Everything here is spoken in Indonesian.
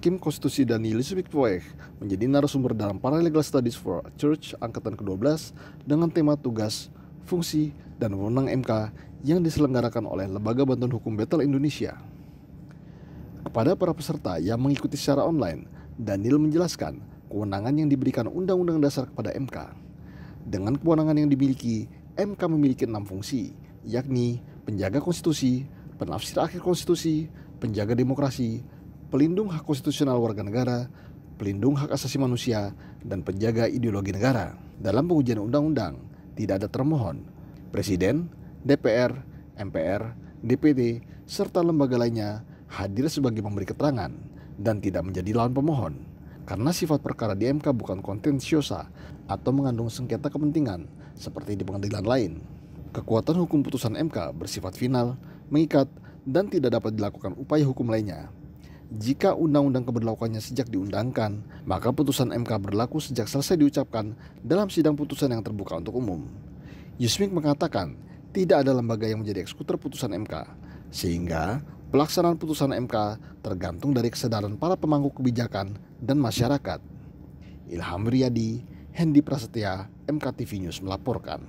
Hakim Konstitusi Daniel Poech menjadi narasumber dalam Paralegal Studies for Church angkatan ke-12 dengan tema tugas, fungsi, dan wewenang MK yang diselenggarakan oleh Lembaga Bantuan Hukum Betel Indonesia. Kepada para peserta yang mengikuti secara online, Daniel menjelaskan kewenangan yang diberikan Undang-Undang Dasar kepada MK. Dengan kewenangan yang dimiliki, MK memiliki enam fungsi, yakni penjaga konstitusi, penafsir akhir konstitusi, penjaga demokrasi, pelindung hak konstitusional warga negara, pelindung hak asasi manusia, dan penjaga ideologi negara. Dalam pengujian undang-undang, tidak ada termohon. Presiden, DPR, MPR, DPD, serta lembaga lainnya hadir sebagai memberi keterangan dan tidak menjadi lawan pemohon. Karena sifat perkara di MK bukan kontensiosa atau mengandung sengketa kepentingan seperti di pengadilan lain. Kekuatan hukum putusan MK bersifat final, mengikat, dan tidak dapat dilakukan upaya hukum lainnya. Jika undang-undang keberlakuannya sejak diundangkan, maka putusan MK berlaku sejak selesai diucapkan dalam sidang putusan yang terbuka untuk umum. Yusmik mengatakan, tidak ada lembaga yang menjadi eksekutor putusan MK, sehingga pelaksanaan putusan MK tergantung dari kesadaran para pemangku kebijakan dan masyarakat. Ilham Riyadi, Hendi Prasetya, MKTV News melaporkan.